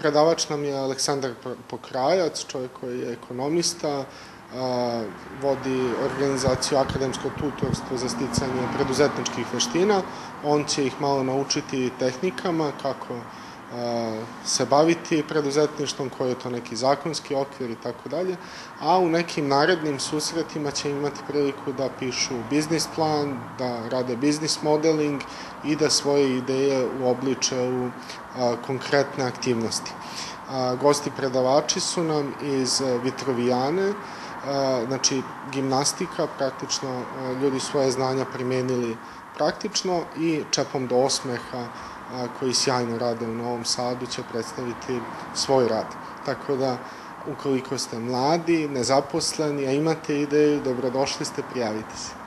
predavač nam je Aleksandar Pokrajac, čovjek koji je ekonomista, vodi organizaciju Akademsko tutorstvo za sticanje preduzetničkih veština. On će ih malo naučiti tehnikama kako se baviti preduzetništvom, koji je to neki zakonski okvir i tako dalje, a u nekim narednim susretima će imati priliku da pišu biznis plan, da rade biznis modeling i da svoje ideje uobliče u konkretne aktivnosti. Gosti predavači su nam iz Vitrovijane, znači gimnastika, praktično ljudi svoje znanja primenili praktično i čepom do osmeha koji sjajno rade u Novom Sadu će predstaviti svoj rad. Tako da, ukoliko ste mladi, nezaposleni, a imate ideju, dobrodošli ste, prijavite se.